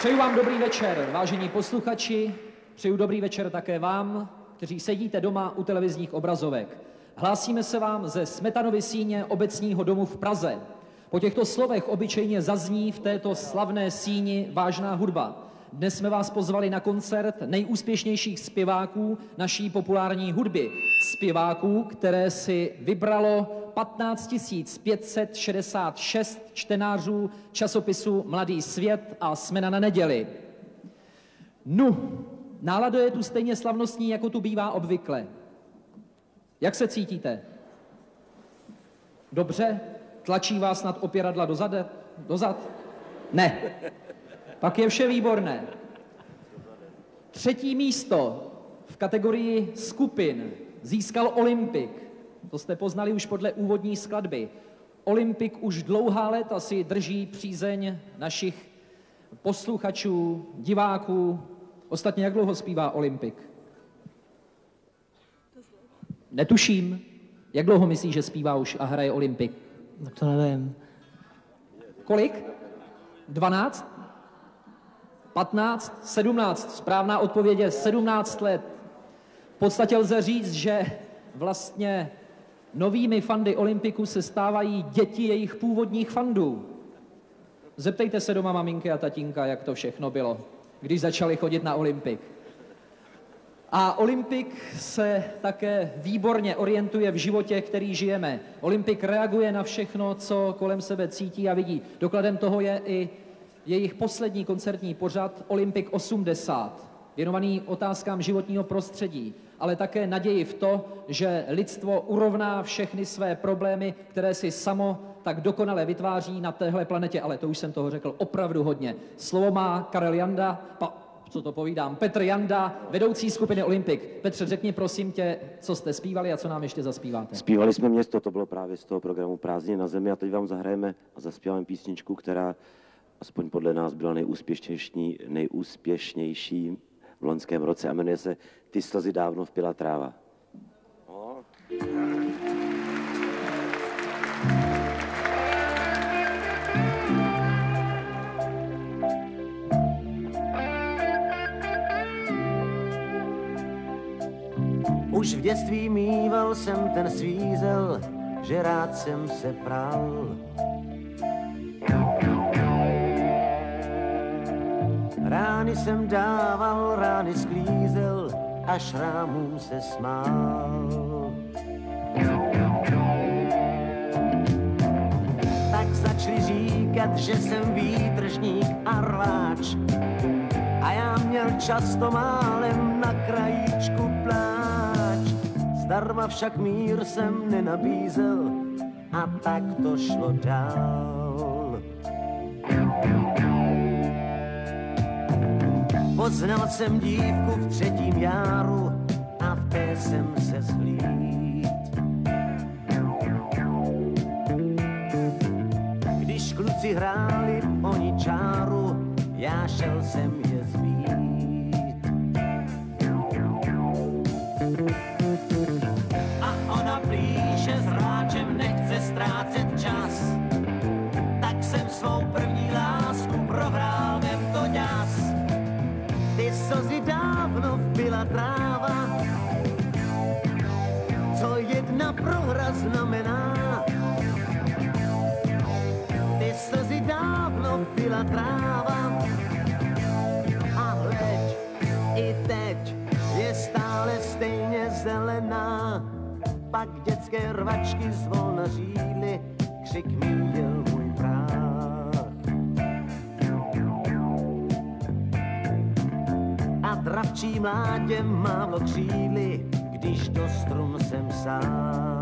Přeju vám dobrý večer, vážení posluchači, přeju dobrý večer také vám, kteří sedíte doma u televizních obrazovek. Hlásíme se vám ze Smetanovy síně obecního domu v Praze. Po těchto slovech obyčejně zazní v této slavné síni vážná hudba. Dnes jsme vás pozvali na koncert nejúspěšnějších zpěváků naší populární hudby. Zpěváků, které si vybralo 15 566 čtenářů časopisu Mladý svět a jsme na neděli. Nu, nálada je tu stejně slavnostní, jako tu bývá obvykle. Jak se cítíte? Dobře? Tlačí vás nad opěradla dozad? dozad? Ne. Pak je vše výborné. Třetí místo v kategorii skupin získal Olympik. To jste poznali už podle úvodní skladby. Olympik už dlouhá léta si drží přízeň našich posluchačů, diváků. Ostatně, jak dlouho zpívá Olympik? Netuším. Jak dlouho myslíš, že zpívá už a hraje Olympik? Tak to nevím. Kolik? 12? 15? 17? Správná odpověď je 17 let. V podstatě lze říct, že vlastně novými fandy Olympiku se stávají děti jejich původních fandů. Zeptejte se doma maminky a tatínka, jak to všechno bylo, když začali chodit na Olympik. A Olympik se také výborně orientuje v životě, který žijeme. Olympik reaguje na všechno, co kolem sebe cítí a vidí. Dokladem toho je i jejich poslední koncertní pořad Olympik 80, věnovaný otázkám životního prostředí, ale také naději v to, že lidstvo urovná všechny své problémy, které si samo tak dokonale vytváří na téhle planetě. Ale to už jsem toho řekl opravdu hodně. Slovo má Karel Janda, pa, co to povídám, Petr Janda, vedoucí skupiny Olympik. Petře, řekni prosím tě, co jste zpívali a co nám ještě zaspíváte. Zpívali jsme město, to bylo právě z toho programu Prázdně na zemi a teď vám zahrajeme a zaspíváme písničku, která aspoň podle nás byla nejúspěšnější, nejúspěšnější v loňském roce a jmenuje se ty slzy dávno vpila tráva. Už v dětství mýval jsem ten svízel, že rád jsem se pral. Rány jsem dával, rány sklízel, až rámům se smál. Tak začali říkat, že jsem výtržník a rváč. A já měl často málem na krajíčku pláč. Zdarma však mír jsem nenabízel a tak to šlo dál. Poznal jsem dívku v třetím járu a v té jsem se zhlíd. Když kluci hráli oni čáru, já šel jsem je zelená. Pak dětské rvačky zvolna řídly, křik míjel můj práh. A dravčí mládě mávlo křídly, když do strun jsem sáh.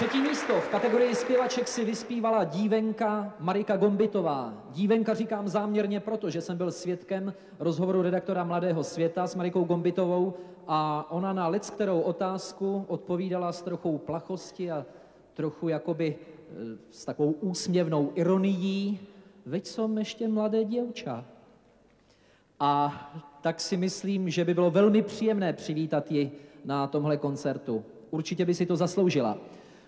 Třetí místo v kategorii zpěvaček si vyspívala dívenka Marika Gombitová. Dívenka říkám záměrně proto, že jsem byl svědkem rozhovoru redaktora Mladého světa s Marikou Gombitovou a ona na lec kterou otázku odpovídala s trochou plachosti a trochu jakoby eh, s takovou úsměvnou ironií. Veď jsem ještě mladé děvča. A tak si myslím, že by bylo velmi příjemné přivítat ji na tomhle koncertu. Určitě by si to zasloužila.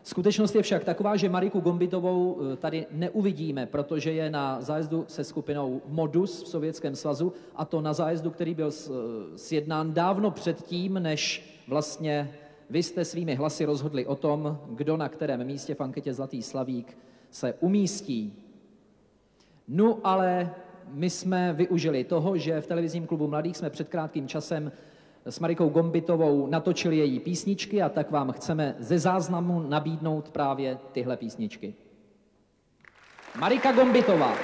Skutečnost je však taková, že Mariku Gombitovou eh, tady neuvidíme, protože je na zájezdu se skupinou Modus v Sovětském svazu a to na zájezdu, který byl eh, sjednán dávno předtím, než vlastně vy jste svými hlasy rozhodli o tom, kdo na kterém místě v anketě Zlatý Slavík se umístí. No ale my jsme využili toho, že v televizním klubu mladých jsme před krátkým časem s Marikou Gombitovou natočili její písničky a tak vám chceme ze záznamu nabídnout právě tyhle písničky. Marika Gombitová.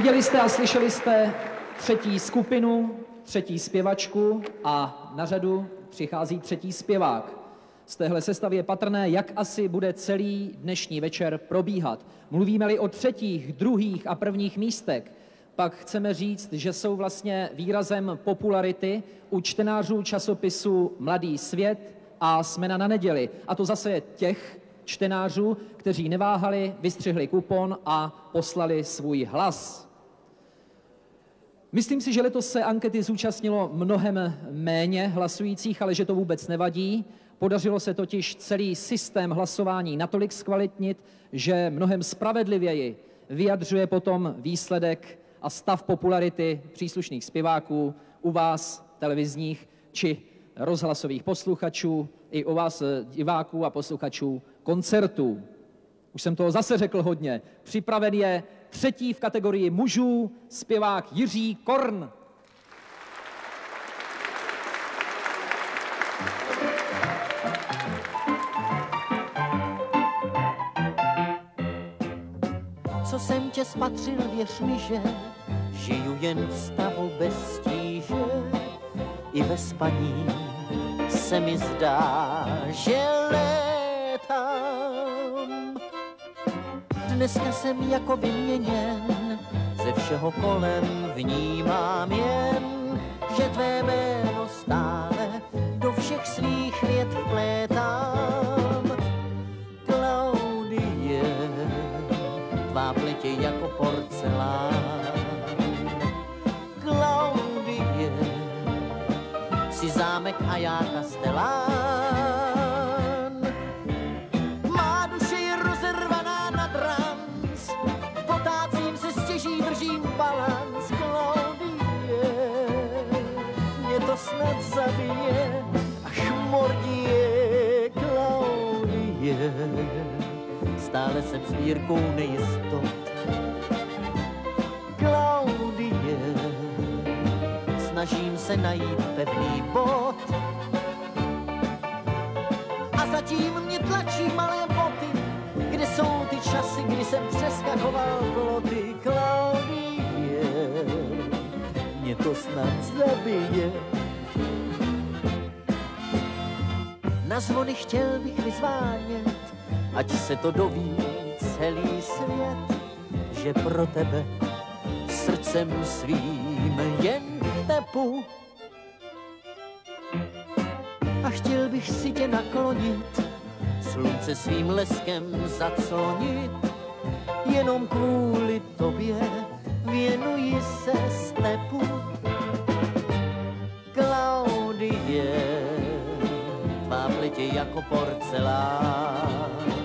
Viděli jste a slyšeli jste třetí skupinu, třetí zpěvačku a na řadu přichází třetí zpěvák. Z téhle sestavy je patrné, jak asi bude celý dnešní večer probíhat. Mluvíme-li o třetích, druhých a prvních místech, pak chceme říct, že jsou vlastně výrazem popularity u čtenářů časopisu Mladý svět a Smena na neděli. A to zase těch čtenářů, kteří neváhali, vystřihli kupon a poslali svůj hlas. Myslím si, že letos se ankety zúčastnilo mnohem méně hlasujících, ale že to vůbec nevadí. Podařilo se totiž celý systém hlasování natolik zkvalitnit, že mnohem spravedlivěji vyjadřuje potom výsledek a stav popularity příslušných zpěváků u vás, televizních či rozhlasových posluchačů, i u vás diváků a posluchačů koncertů. Už jsem toho zase řekl hodně. Připraven je třetí v kategorii mužů zpěvák Jiří Korn. Co jsem tě spatřil, věř mi, že žiju jen v stavu bez stíže. I ve spaní se mi zdá, že létám. Dneska jsem jako vyměněn, ze všeho kolem vnímám jen, že tvé jméno stále do všech svých věd vplétám. Klaudie, tvá pletě jako porcelán. Klaudie, si zámek a já Stále jsem svírkou nejistot. Klaudie, snažím se najít pevný bod. A zatím mě tlačí malé boty, kde jsou ty časy, kdy jsem přeskakoval ploty. Klaudie, mě to snad zabije. Na zvony chtěl bych vyzvánět, ať se to doví celý svět, že pro tebe srdcem svým jen tepu. A chtěl bych si tě naklonit, slunce svým leskem zaclonit, jenom kvůli tobě věnuji se stepu. Klaudie, tvá pletě jako porcelán.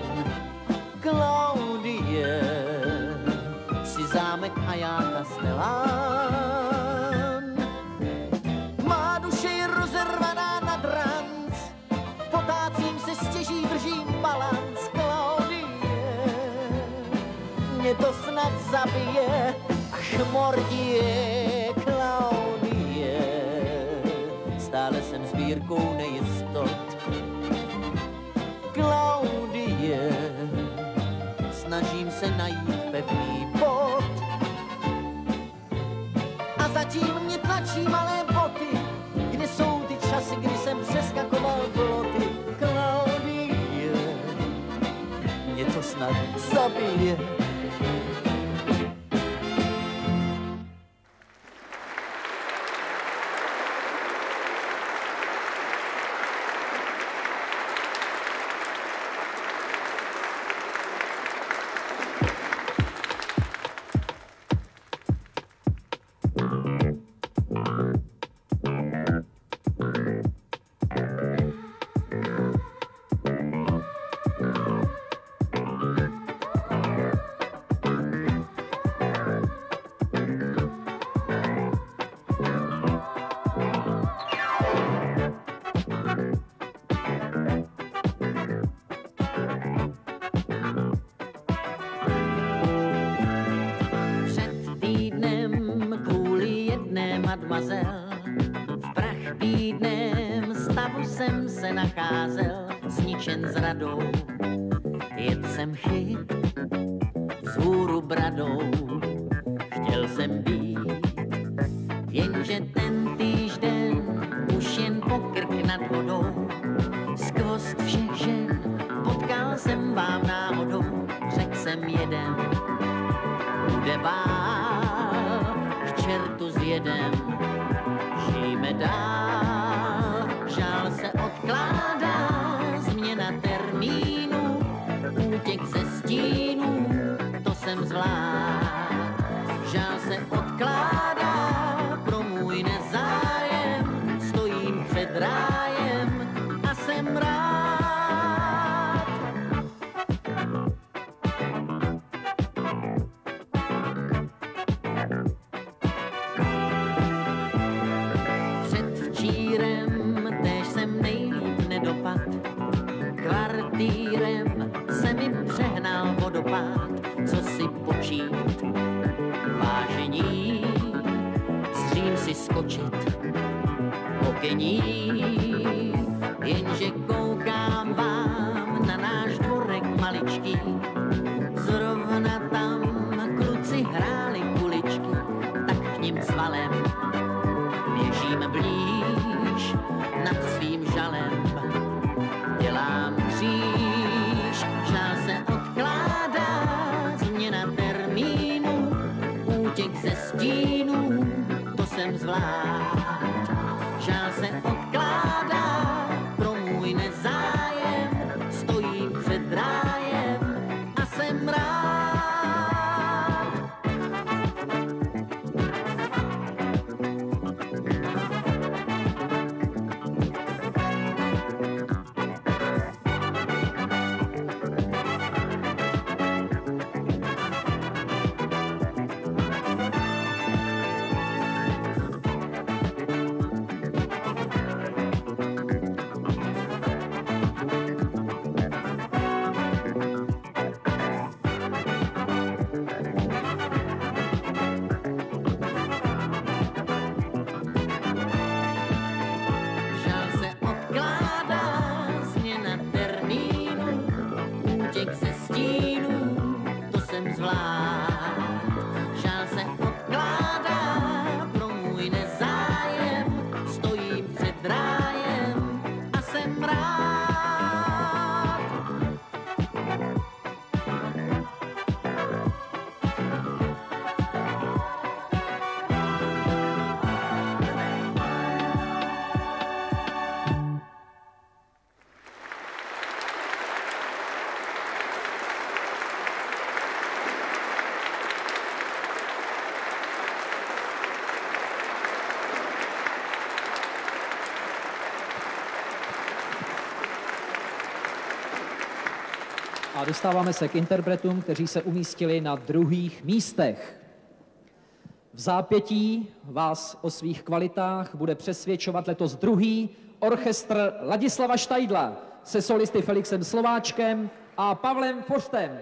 Klaudie, si zámek a já kastelán. Má duše je rozervaná na dranc, potácím se stěží, držím balans. Klaudie, mě to snad zabije, až mordie, Klaudie. Stále jsem sbírkou nejistot. Klaudie, snažím se najít pevný bod. A zatím mě tlačí malé boty, kde jsou ty časy, kdy jsem přeskakoval ploty. Klaudie, mě to snad zabije. odcházel, zničen zradou. Jet jsem chyt z hůru bradou, chtěl jsem být, jenže ten týžden už jen pokrk nad vodou. Skvost všech žen potkal jsem vám náhodou, řekl jsem jeden, bude bál, k čertu zjedem, žijeme dál. dostáváme se k interpretům, kteří se umístili na druhých místech. V zápětí vás o svých kvalitách bude přesvědčovat letos druhý orchestr Ladislava Štajdla se solisty Felixem Slováčkem a Pavlem Forstem.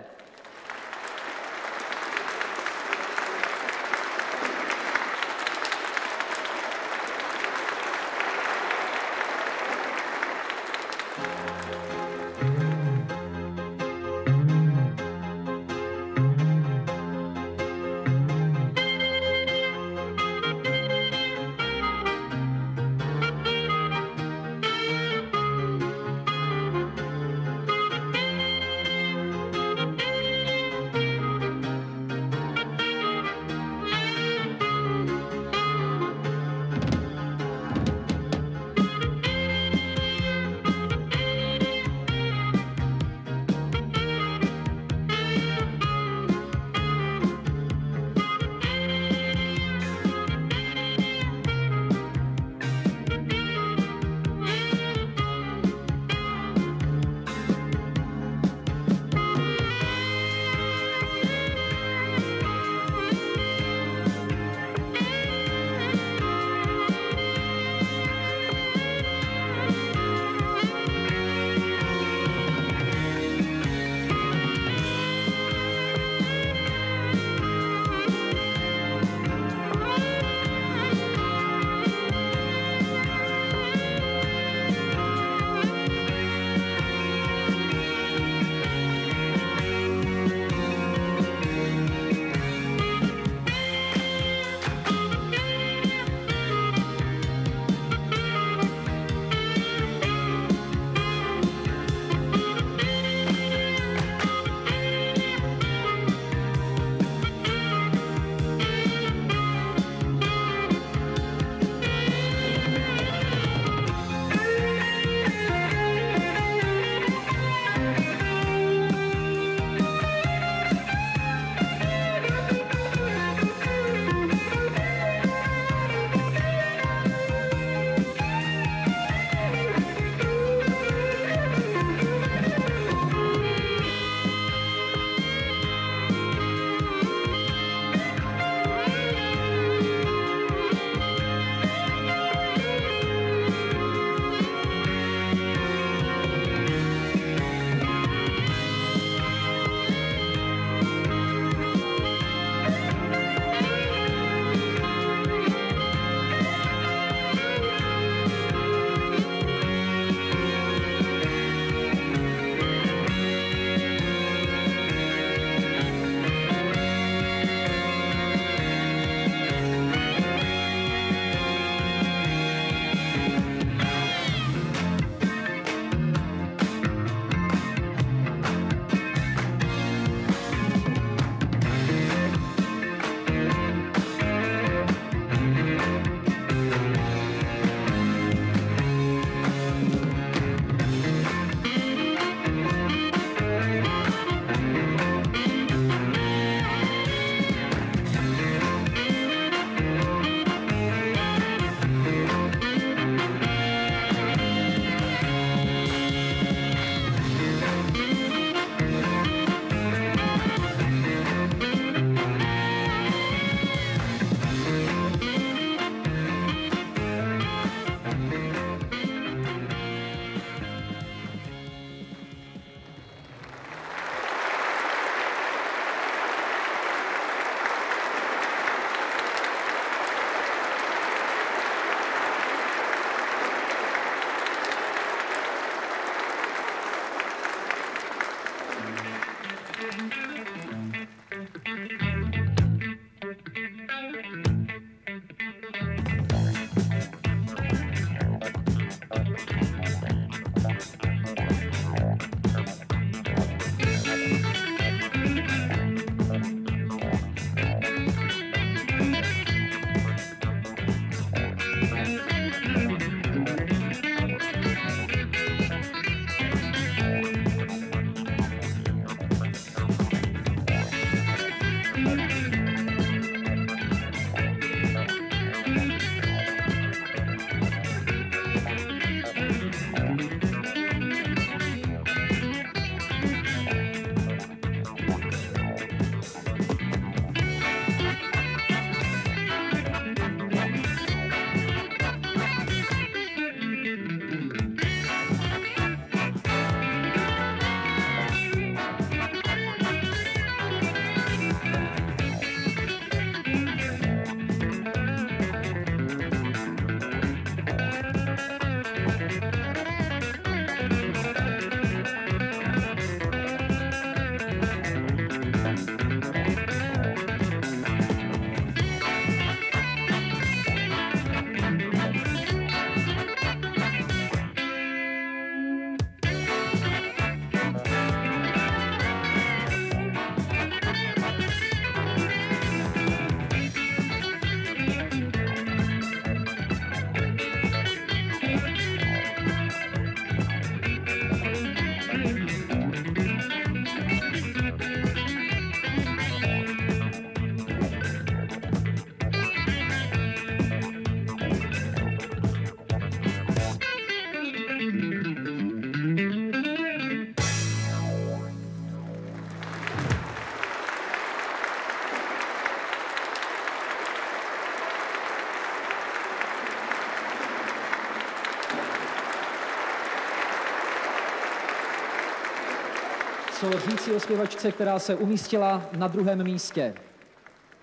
Co říci o zpěvačce, která se umístila na druhém místě.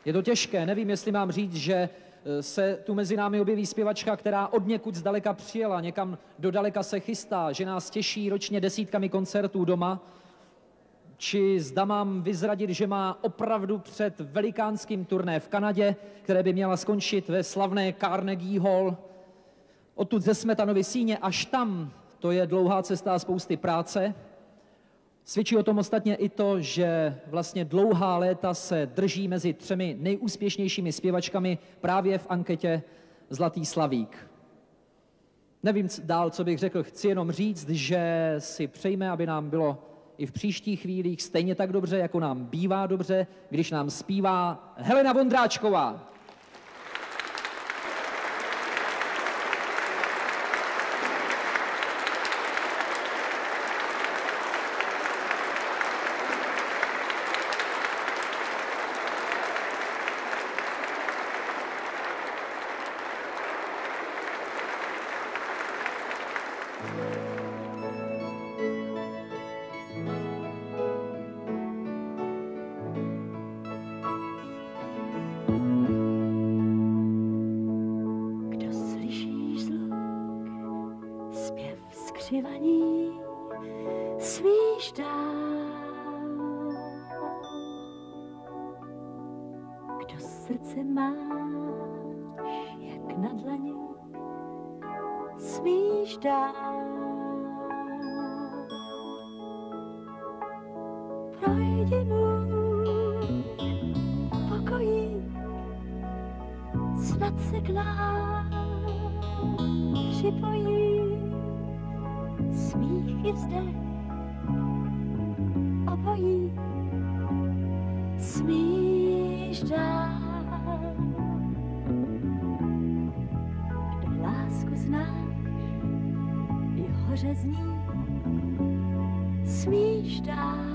Je to těžké, nevím, jestli mám říct, že eh, se tu mezi námi objeví zpěvačka, která od někud zdaleka přijela, někam do daleka se chystá, že nás těší ročně desítkami koncertů doma, či zda mám vyzradit, že má opravdu před velikánským turné v Kanadě, které by měla skončit ve slavné Carnegie Hall, odtud ze Smetanovy síně až tam, to je dlouhá cesta a spousty práce. Svědčí o tom ostatně i to, že vlastně dlouhá léta se drží mezi třemi nejúspěšnějšími zpěvačkami právě v anketě Zlatý slavík. Nevím dál, co bych řekl, chci jenom říct, že si přejme, aby nám bylo i v příštích chvílích stejně tak dobře, jako nám bývá dobře, když nám zpívá Helena Vondráčková. Smíš dát. Kdo srdce máš, jak na dlani, smíš dát. Projdi můj pokojík, snad se k nám připojí smích i vzdech obojí smíš dát. Kdo lásku znáš, i hoře zní, smíš dát,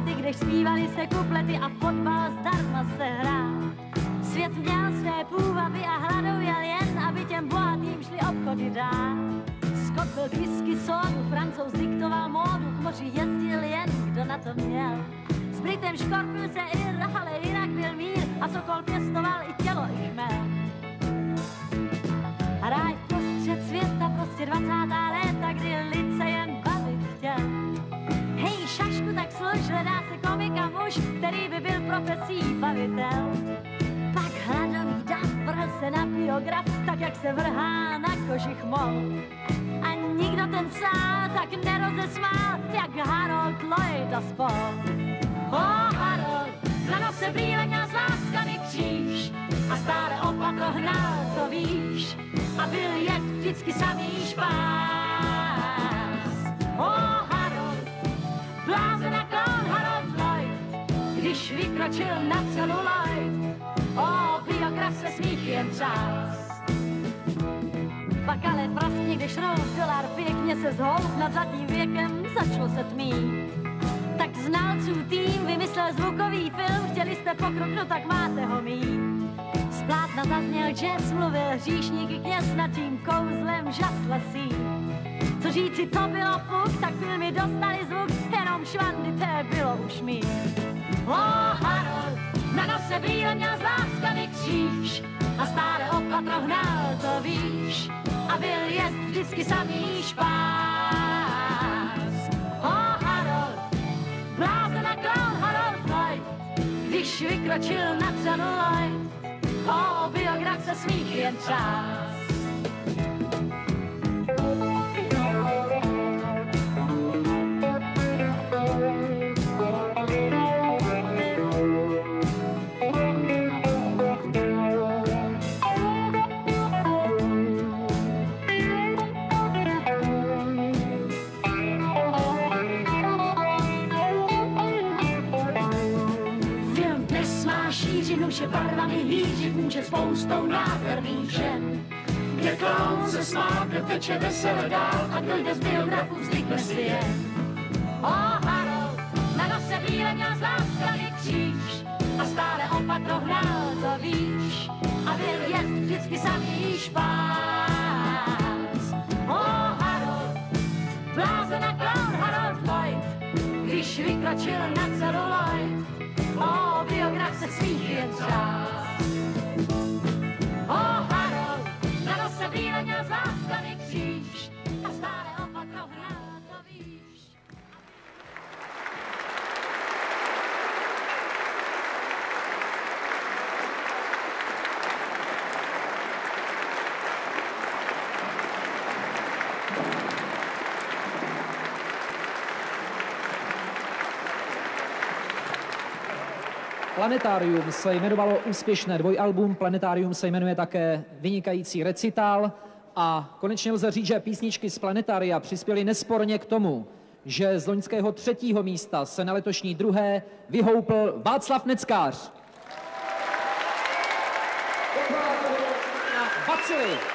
lety, když zpívali se kuplety a fotbal vykročil na celuloid, o biograf se smích jen třás. Pak ale vlastně, když roud dolar pěkně se zhoub nad zlatým věkem, začalo se tmít. Tak znalců tým vymyslel zvukový film, chtěli jste pokrok, no tak máte ho mít. Z plátna zazněl jazz, mluvil hříšník kněz nad tím kouzlem žasla si. Co říci, to bylo fuk, tak filmy dostali zvuk, brýle měl z láskavý kříž a stále opatro hnal, to víš. A byl jest vždycky samý špás. O Harold, blázen a klon Harold Lloyd, když vykročil na celuloid, o biograf se smích jen čas. Spoustou nádherných žen. Kde klaun se smál, kde teče vesele dál a kdo jde z biografu vznikne si jen. O Harold, na nose brýle měl z láskavý kříž a stále opatro hnal, to víš. A byl jest vždycky samý špás. O Harold, blázen a klaun Harold Lloyd, když vykročil na celuloid, o biograf se smích jen čas. Na nose Planetárium se jmenovalo úspěšné dvojalbum, Planetárium se jmenuje také vynikající recitál a konečně lze říct, že písničky z Planetária přispěly nesporně k tomu, že z loňského třetího místa se na letošní druhé vyhoupl Václav Neckář. Na.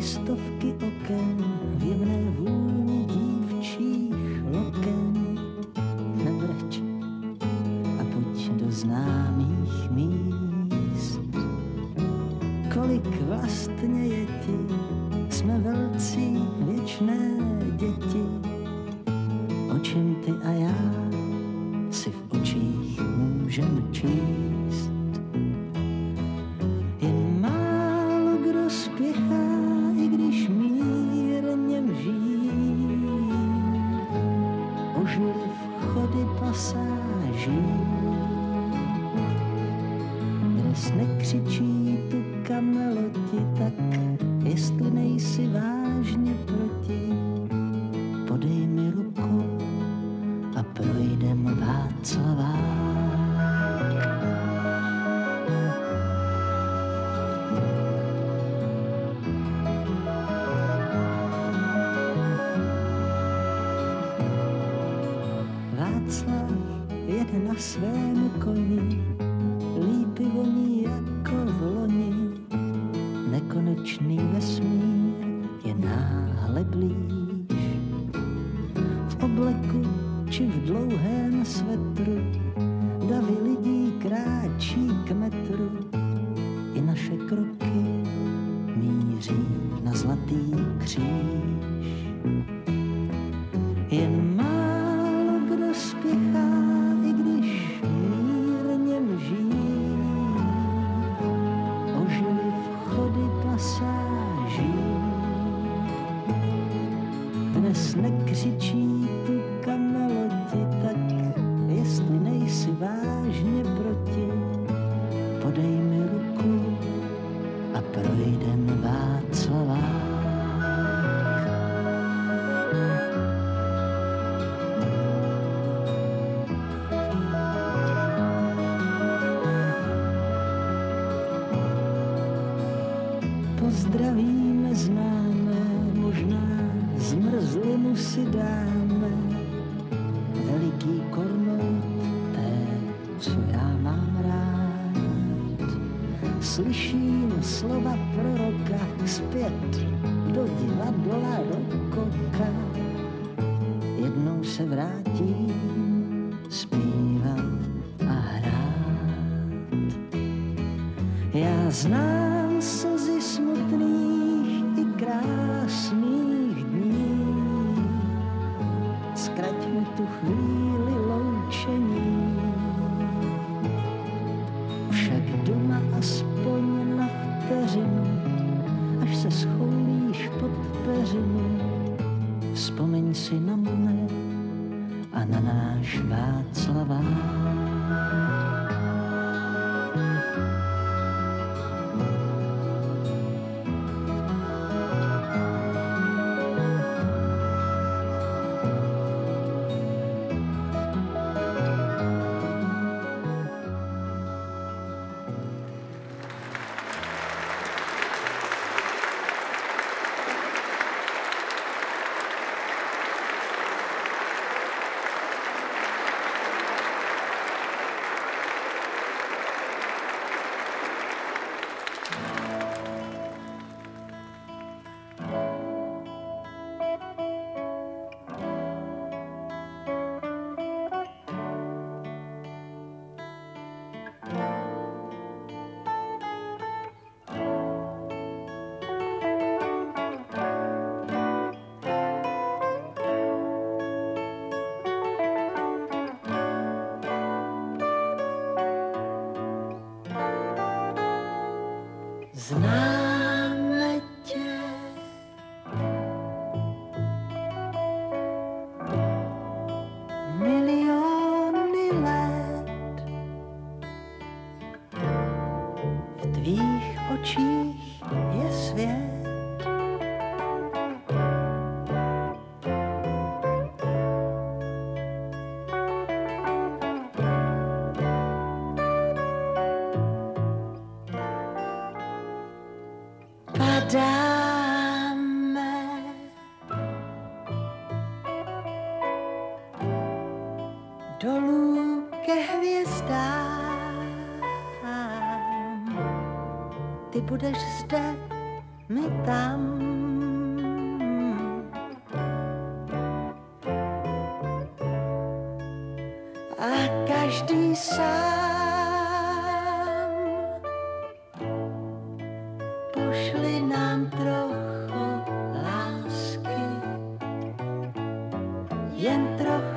Stovky oken větr do divadla rokoka. Jednou se vrátím zpívat a hrát. Já znám budeš zde, my tam. A každý sám pošli nám trochu lásky, jen trochu.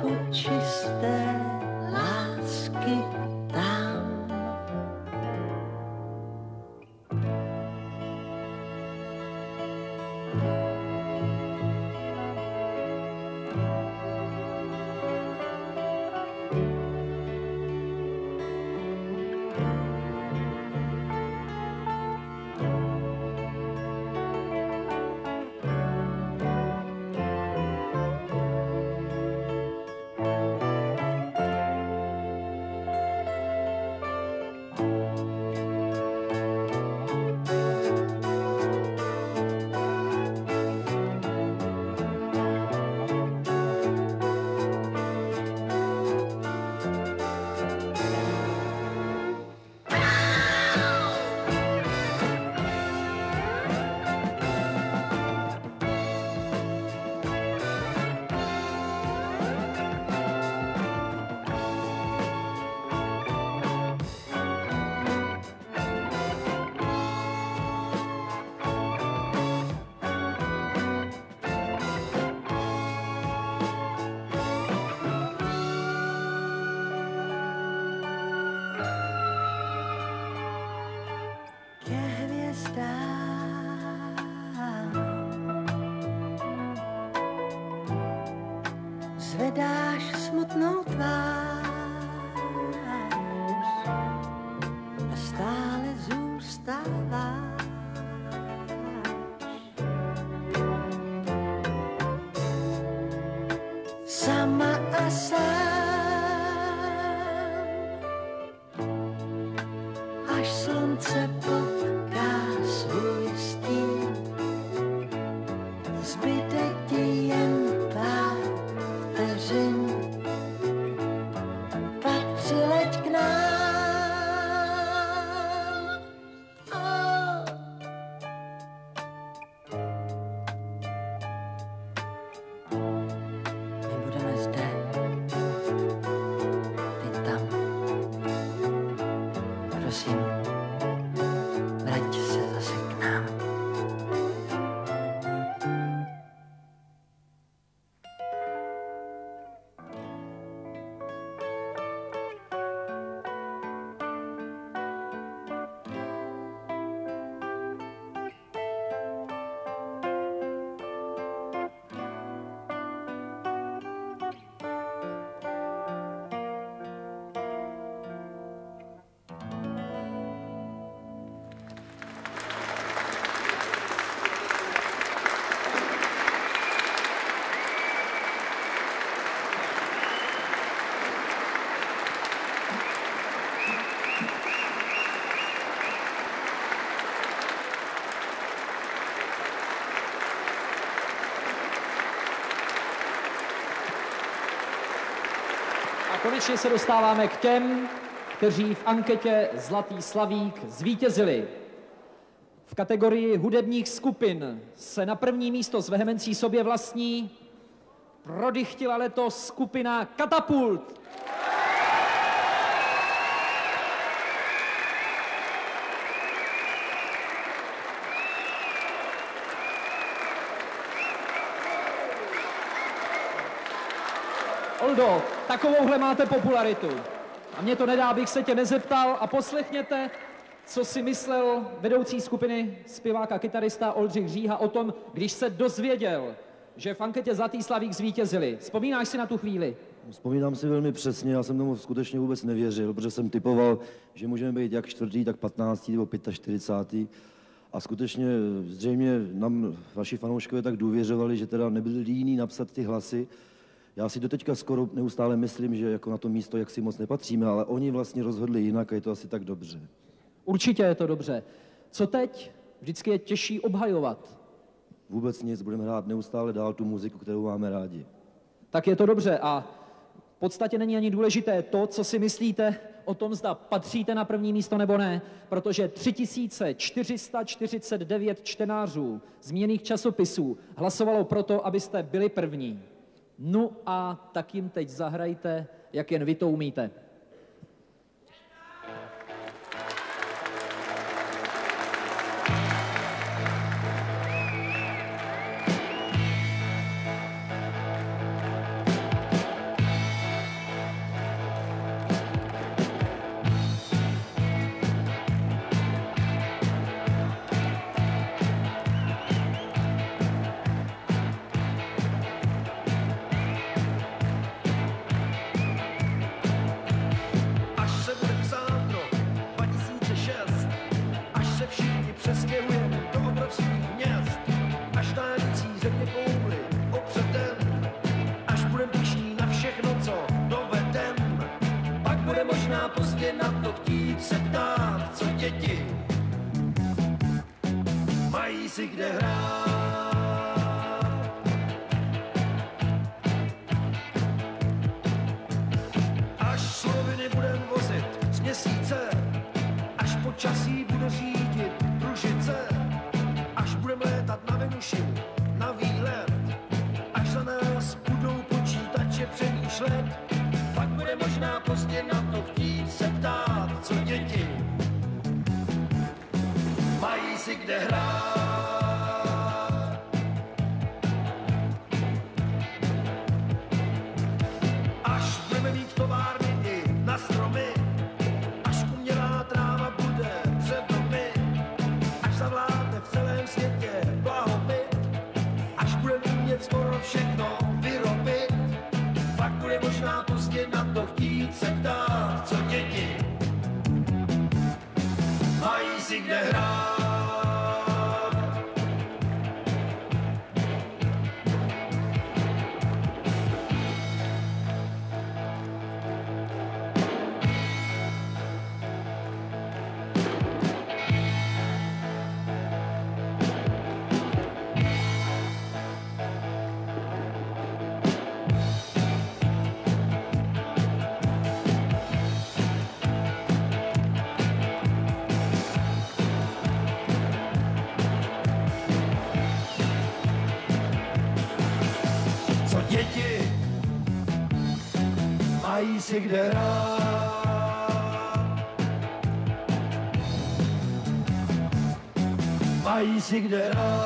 Konečně se dostáváme k těm, kteří v anketě Zlatý slavík zvítězili. V kategorii hudebních skupin se na první místo s vehemencí sobě vlastní prodychtila letos skupina Katapult. Takovouhle máte popularitu. A mě to nedá, abych se tě nezeptal a poslechněte, co si myslel vedoucí skupiny zpěváka kytarista Oldřich Říha o tom, když se dozvěděl, že v anketě Zlatý slavík zvítězili. Vzpomínáš si na tu chvíli? Vzpomínám si velmi přesně, já jsem tomu skutečně vůbec nevěřil, protože jsem typoval, že můžeme být jak čtvrtý, tak patnáctý nebo pětačtyřicátý. A skutečně zřejmě nám vaši fanouškové tak důvěřovali, že teda nebyli líní napsat ty hlasy. Já si doteďka skoro neustále myslím, že jako na to místo jak si moc nepatříme, ale oni vlastně rozhodli jinak a je to asi tak dobře. Určitě je to dobře. Co teď? Vždycky je těžší obhajovat. Vůbec nic, budeme hrát neustále dál tu muziku, kterou máme rádi. Tak je to dobře a v podstatě není ani důležité to, co si myslíte o tom, zda patříte na první místo nebo ne, protože 3449 čtenářů změných časopisů hlasovalo proto, abyste byli první. No a tak jim teď zahrajte, jak jen vy to umíte. Pozdě na to chtít se ptát, co děti mají si kde hrát. Si kde hrát. Mají si kde hrát.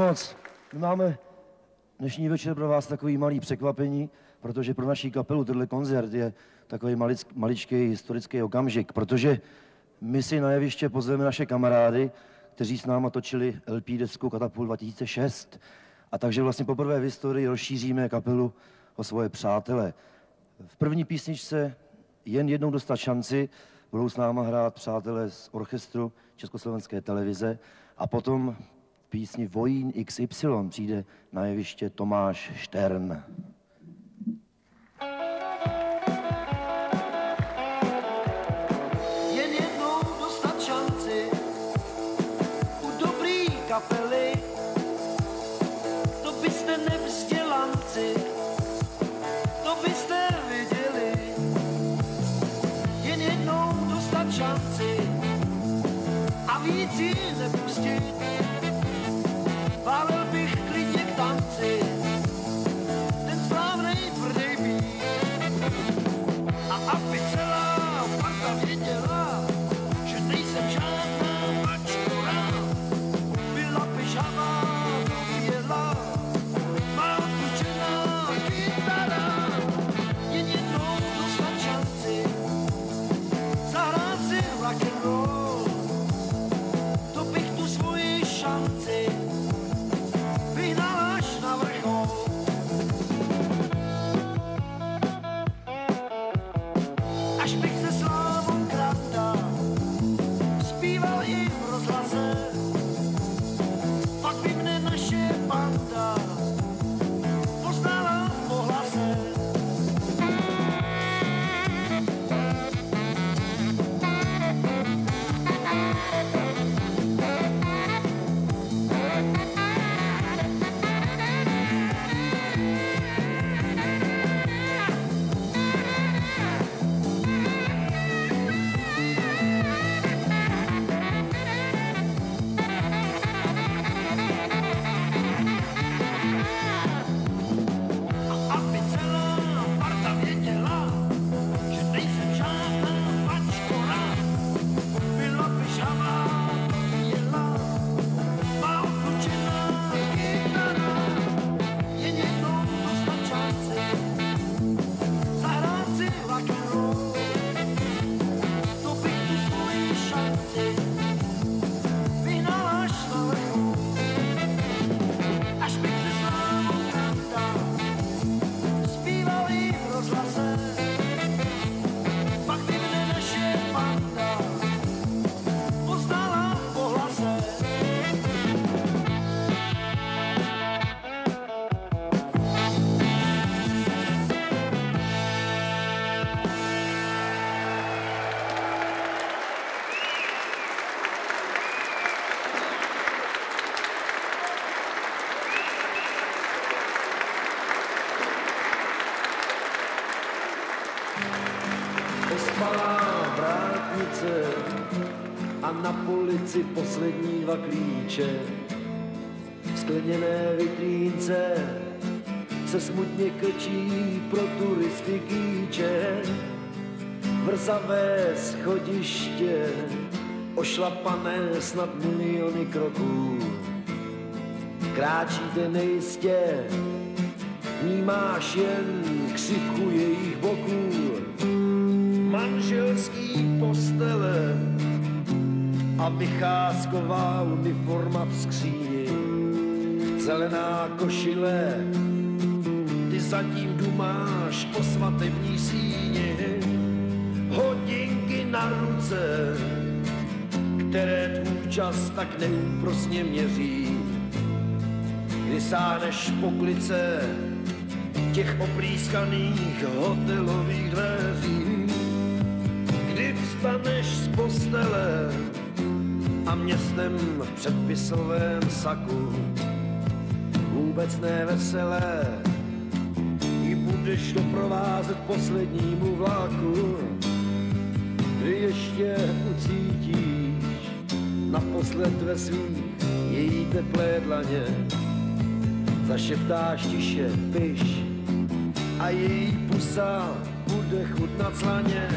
Moc. My máme dnešní večer pro vás takový malý překvapení, protože pro naší kapelu tenhle koncert je takový maličký historický okamžik, protože my si na jeviště pozveme naše kamarády, kteří s náma točili LP desku Katapult 2006. A takže vlastně poprvé v historii rozšíříme kapelu o svoje přátele. V první písničce jen jednou dostat šanci, budou s náma hrát přátelé z orchestru Československé televize a potom písni Vojín XY přijde na jeviště Tomáš Štern. Polici poslední dva klíče. V skleněné vitrínce se smutně krčí pro turisty kýče. Vrzavé schodiště, ošlapané snad miliony kroků. Kráčíte nejistě, vnímáš jen křivku jejich boků. Manželský postele a vycházková uniforma v skříni. Zelená košile, ty zatím dumáš o svatební síni. Hodinky na ruce, které tvůj čas tak neúprosně měří. Kdy klice těch oprýskaných hotelových dveří. Kdy vstaneš z postele a městem v předpisovém saku vůbec neveselé ji budeš doprovázet poslednímu vlaku, kdy ještě ucítíš naposled ve svých její teplé dlaně. Zašeptáš tiše, piš a její pusa bude chutnat slaně.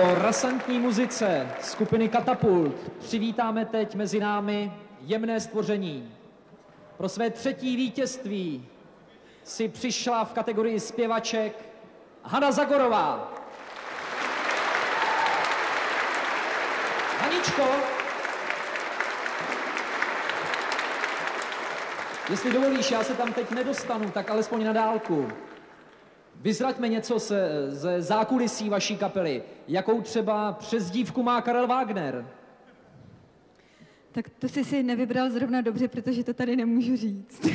Po rasantní muzice skupiny Katapult přivítáme teď mezi námi jemné stvoření. Pro své třetí vítězství si přišla v kategorii zpěvaček Hana Zagorová. Haničko, jestli dovolíš, já se tam teď nedostanu, tak alespoň na dálku. Vyzraďme něco se, ze zákulisí vaší kapely. Jakou třeba přezdívku má Karel Wagner? Tak to jsi si nevybral zrovna dobře, protože to tady nemůžu říct.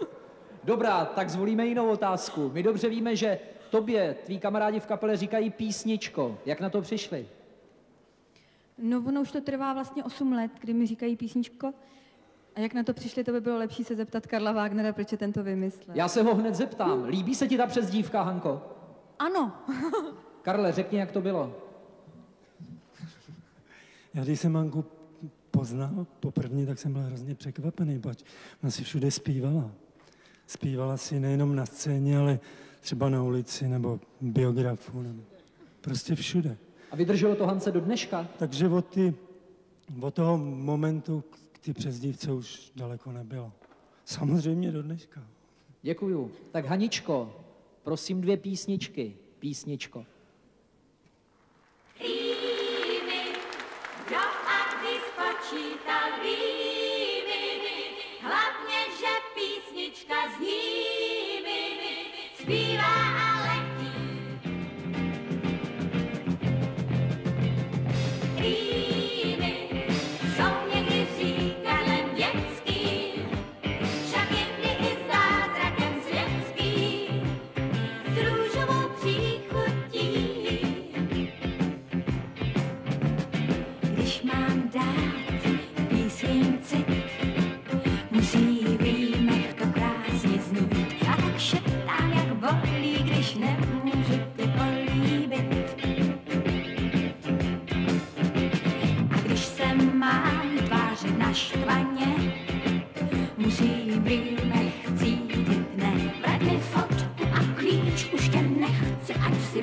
Dobrá, tak zvolíme jinou otázku. My dobře víme, že tobě tví kamarádi v kapele říkají písničko. Jak na to přišli? No, ono už to trvá vlastně 8 let, kdy mi říkají písničko. A jak na to přišli, to by bylo lepší se zeptat Karla Wagnera, proč je tento vymyslel. Já se ho hned zeptám. Líbí se ti ta přezdívka, Hanko? Ano. Karle, řekni, jak to bylo. Já když jsem Manku poznal poprvé, tak jsem byl hrozně překvapený, pač ona si všude zpívala. Zpívala si nejenom na scéně, ale třeba na ulici nebo biografu, nebo prostě všude. A vydrželo to Hance do dneška? Takže od, ty, od toho momentu ty přezdívce už daleko nebylo. Samozřejmě do dneška. Děkuju. Tak Haničko, prosím dvě písničky. Písničko.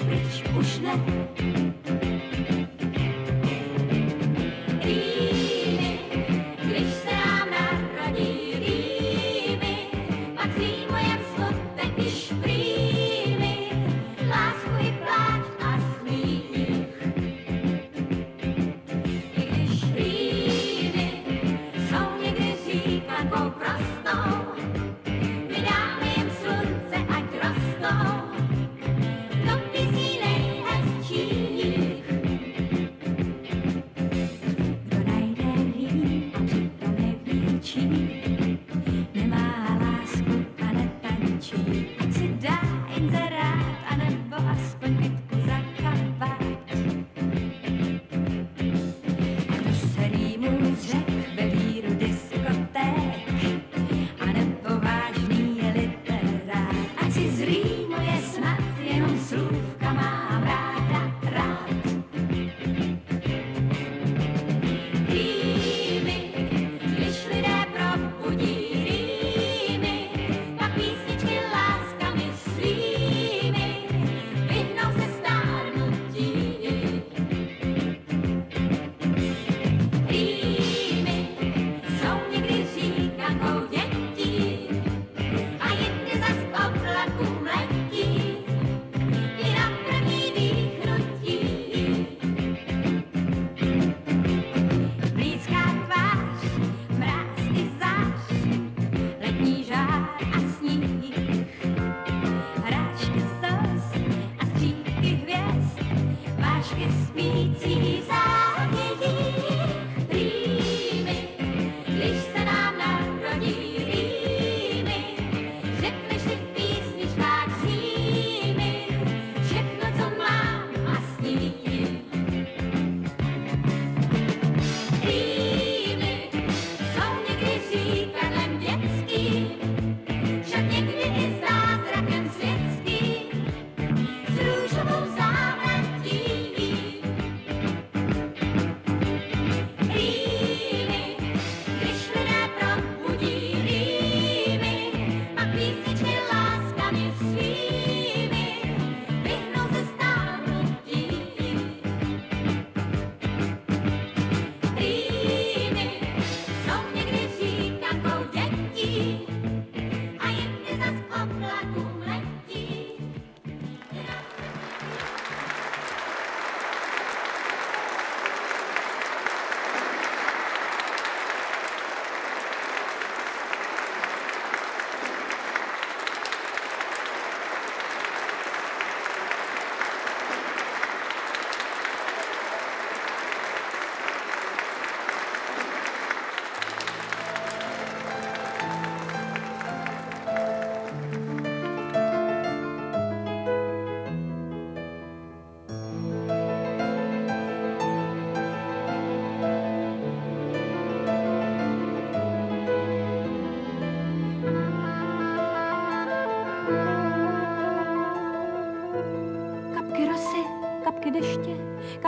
Nechci, ať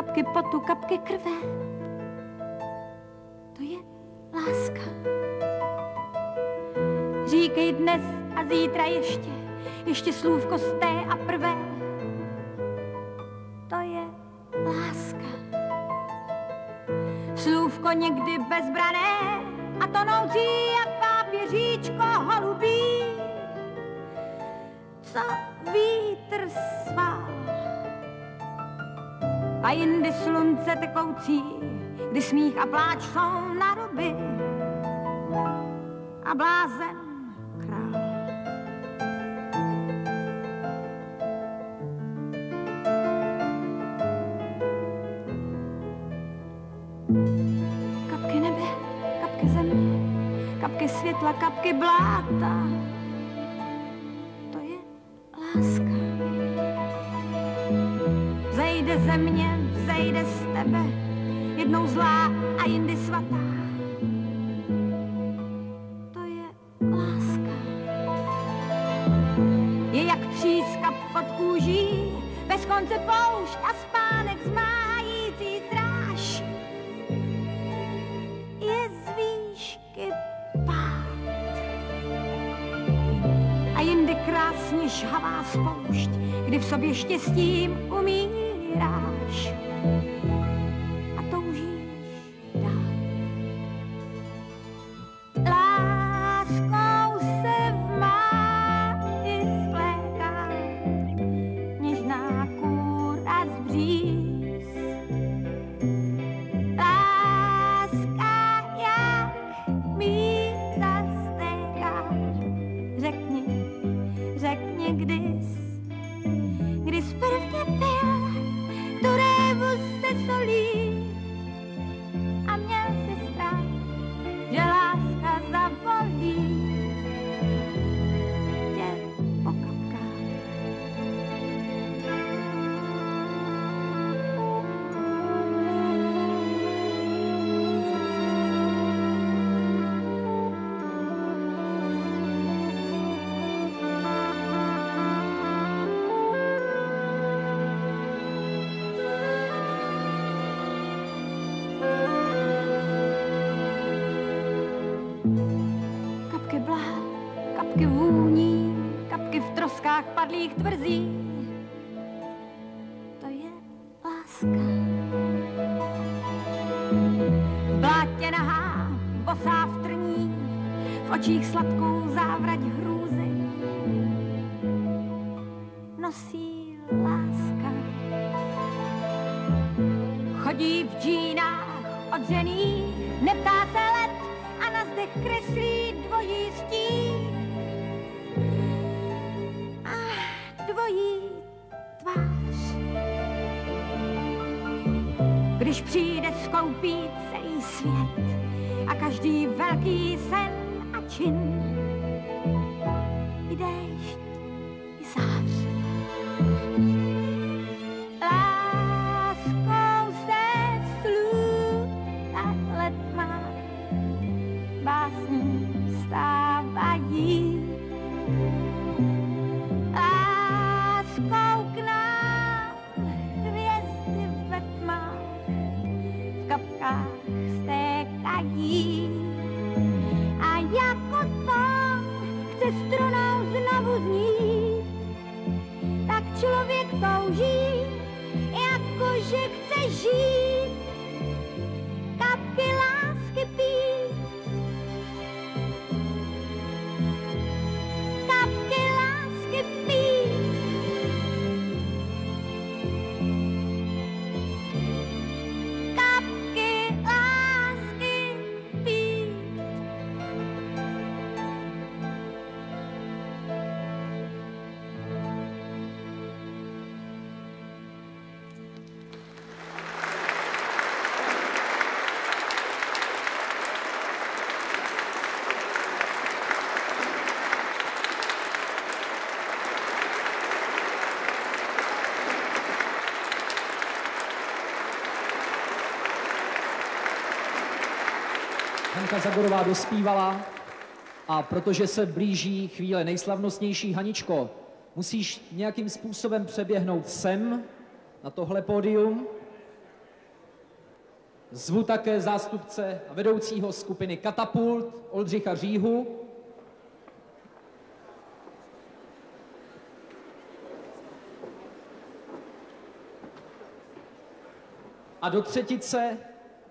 kapky potu, kapky krve. To je láska. Říkej dnes a zítra ještě, ještě slůvko z té a prvé. To je láska. Slůvko někdy a jindy slunce tekoucí, kdy smích a pláč jsou na doby a blázen král. Kapky nebe, kapky země, kapky světla, kapky bláta. Tebe, jednou zlá a jindy svatá. To je láska. Je jak tříska pod kůží, bez konce poušť a spánek zmájící stráž. Je z výšky pád. A jindy krásně žhavá spoušť, kdy v sobě štěstím umíráš svět a každý velký sen a čin. I Zagorová dospívala a protože se blíží chvíle nejslavnostnější, Haničko, musíš nějakým způsobem přeběhnout sem na tohle pódium. Zvu také zástupce a vedoucího skupiny Katapult Oldřicha Říhu. A do třetice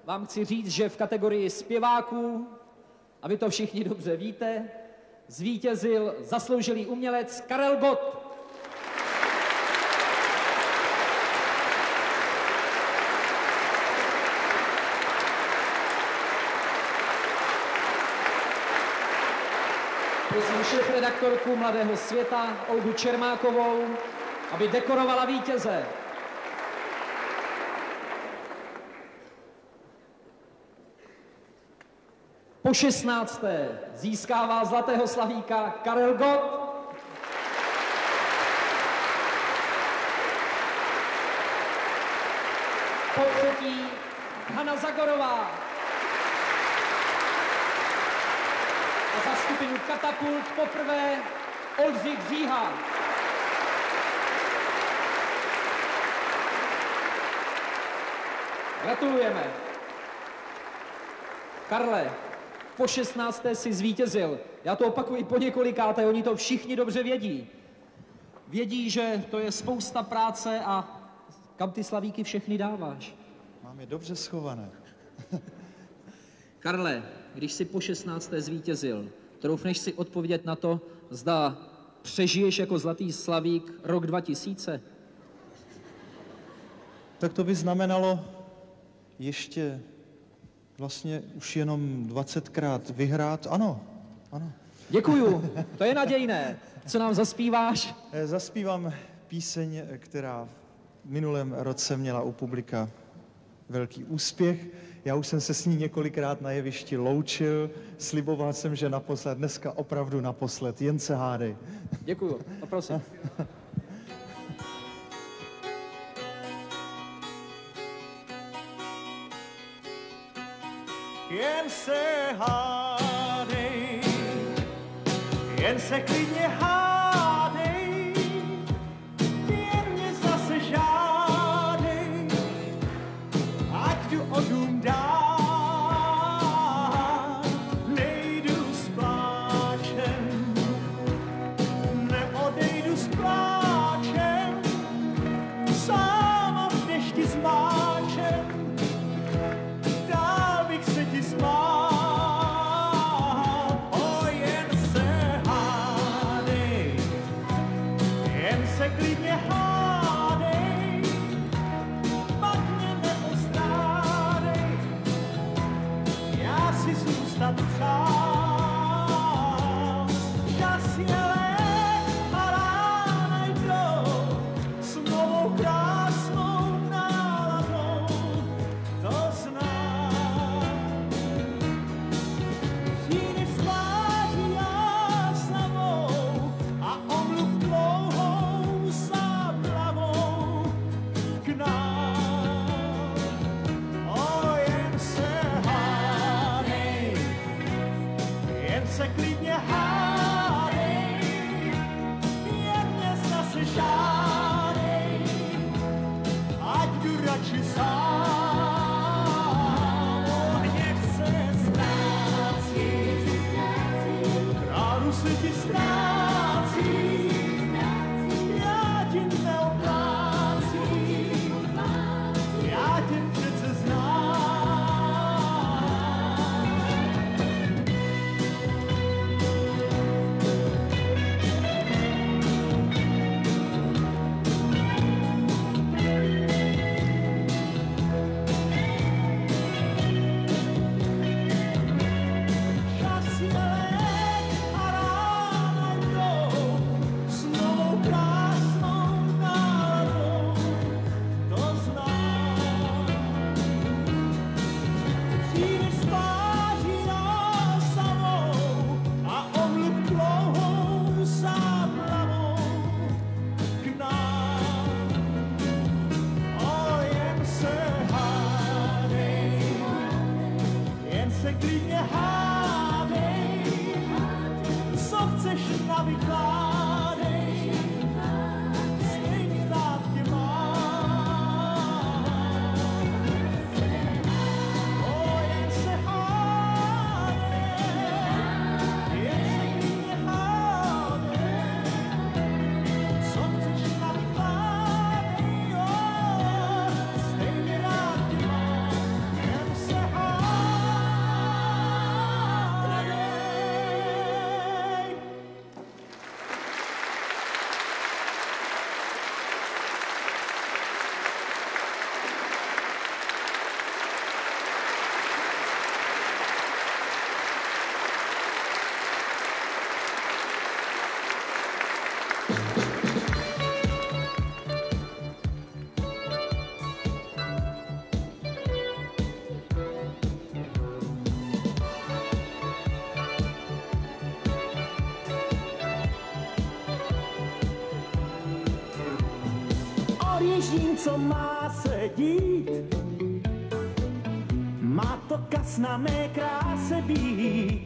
vám chci říct, že v kategorii zpěváků, a vy to všichni dobře víte, zvítězil zasloužilý umělec Karel Gott. Prosím šéf-redaktorku Mladého světa Olgu Čermákovou, aby dekorovala vítěze. Po 16. získává Zlatého slavíka Karel Gott. Po třetí Hana Zagorová. A za skupinu Katapult poprvé Oldřich Říha. Gratulujeme. Karle, po 16. si zvítězil. Já to opakuji po několikáté, oni to všichni dobře vědí. Vědí, že to je spousta práce a kam ty slavíky všechny dáváš. Mám je dobře schované. Karle, když si po 16. zvítězil, troufneš si odpovědět na to, zda přežiješ jako zlatý slavík rok 2000? Tak to by znamenalo ještě vlastně už jenom 20krát vyhrát. Ano, ano. Děkuju, to je nadějné. Co nám zaspíváš? Eh, Zaspívám píseň, eh, která v minulém roce měla u publika velký úspěch. Já už jsem se s ní několikrát na jevišti loučil, sliboval jsem, že naposled, dneska opravdu naposled, jen se hádej. Děkuju, a prosím. jen se klidně hádej, Na mé kráse být.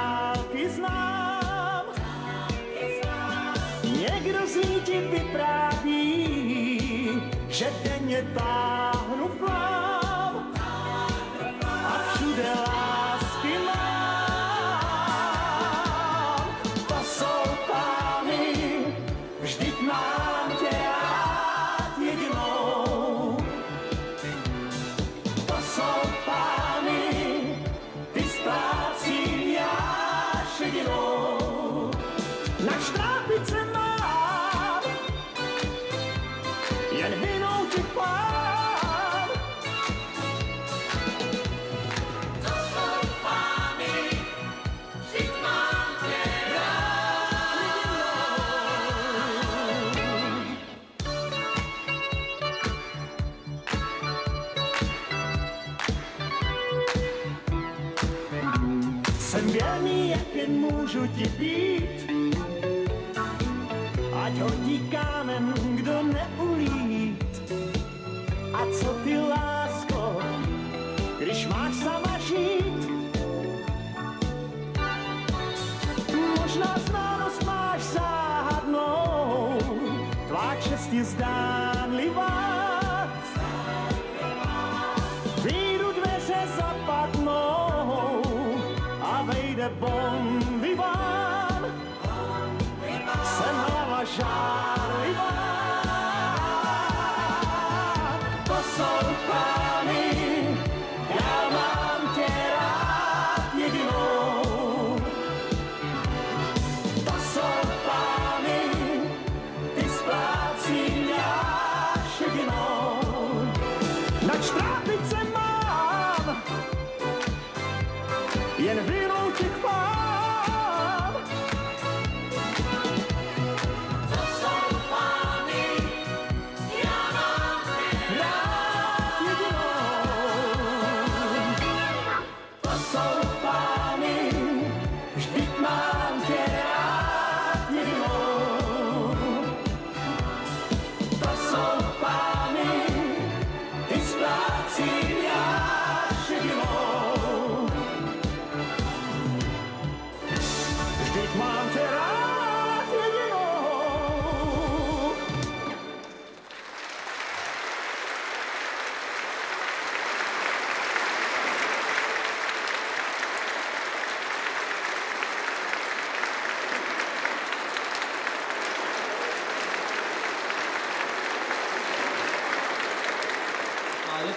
Dálky znám. Někdo z ní ti vypráví, že denně táhnu můžu ti být. Ať hodí kámen, kdo neulít. A co ty, lásko, když máš sama žít? Možná známost máš záhadnou, tvá čest je zdánlivá.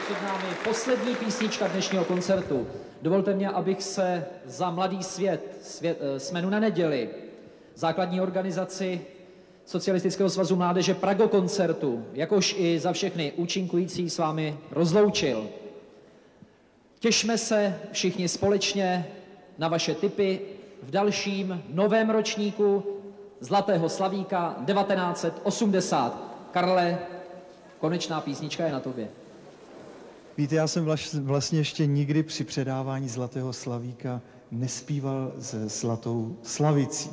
Před námi poslední písnička dnešního koncertu. Dovolte mě, abych se za Mladý svět, svět eh, Smenu na neděli, základní organizaci Socialistického svazu mládeže Prago koncertu, jakož i za všechny účinkující s vámi rozloučil. Těšme se všichni společně na vaše tipy v dalším novém ročníku Zlatého slavíka 1980. Karle, konečná písnička je na tobě. Víte, já jsem vlastně ještě nikdy při předávání Zlatého Slavíka nespíval se Zlatou Slavicí.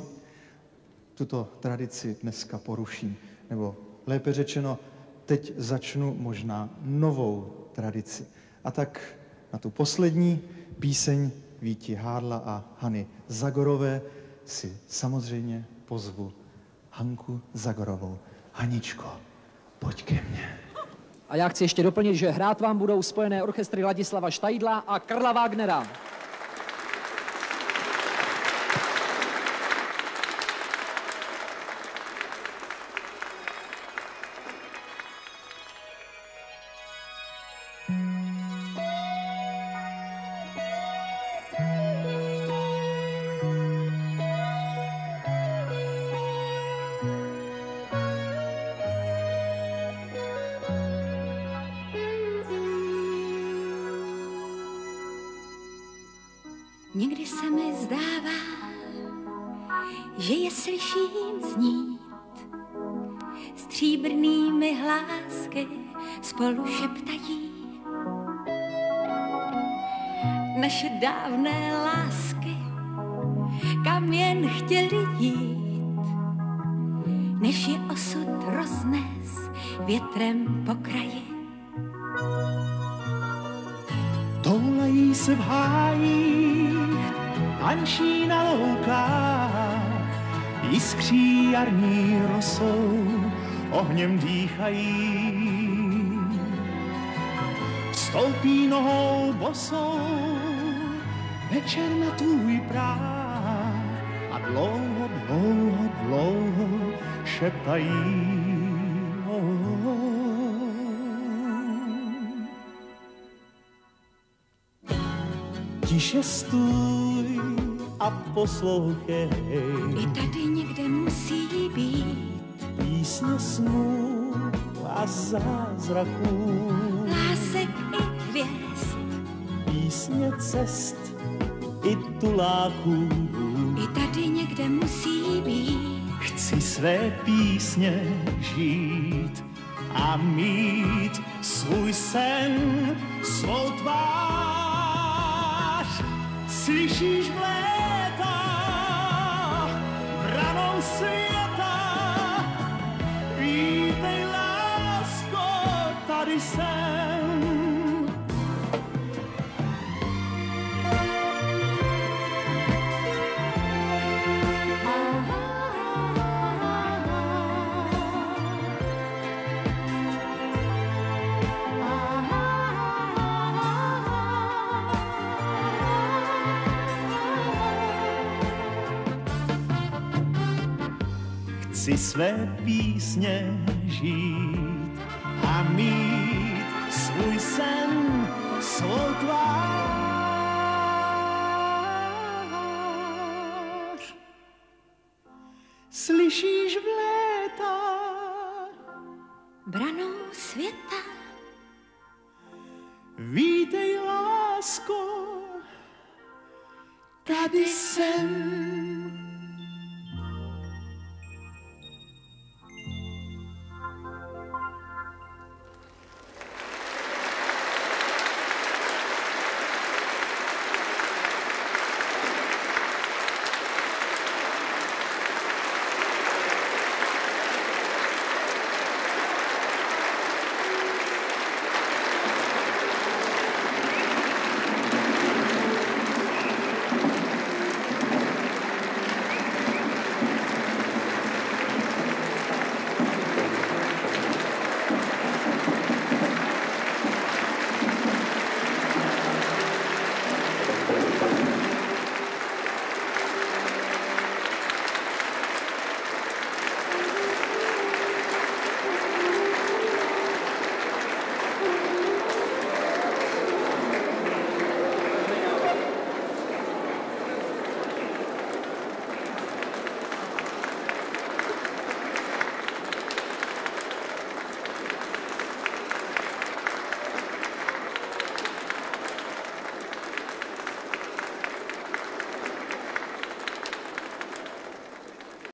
Tuto tradici dneska poruším. Nebo lépe řečeno, teď začnu možná novou tradici. A tak na tu poslední píseň Víti Hádla a Hany Zagorové si samozřejmě pozvu Hanku Zagorovou. Haničko, pojď ke mně. A já chci ještě doplnit, že hrát vám budou spojené orchestry Ladislava Štajdla a Karla Wagnera. Naše dávné lásky, kam jen chtěli jít, než je osud roznes větrem po kraji. Toulají se v hájích, tančí na loukách, jiskří jarní rosou, ohněm dýchají. Vstoupí nohou bosou, večer na tvůj práh a dlouho, dlouho, dlouho šeptají. Tiše stůj a poslouchej. I tady někde musí být Písně snů a zázraků. lásek i hvězd. Písně cest i tuláků. I tady někde musí být Chci své písně žít a mít svůj sen, svou tvář. Slyšíš v léta branou světa, vítej lásko, tady jsem. Své písně žít a mít svůj sen, svou tvář.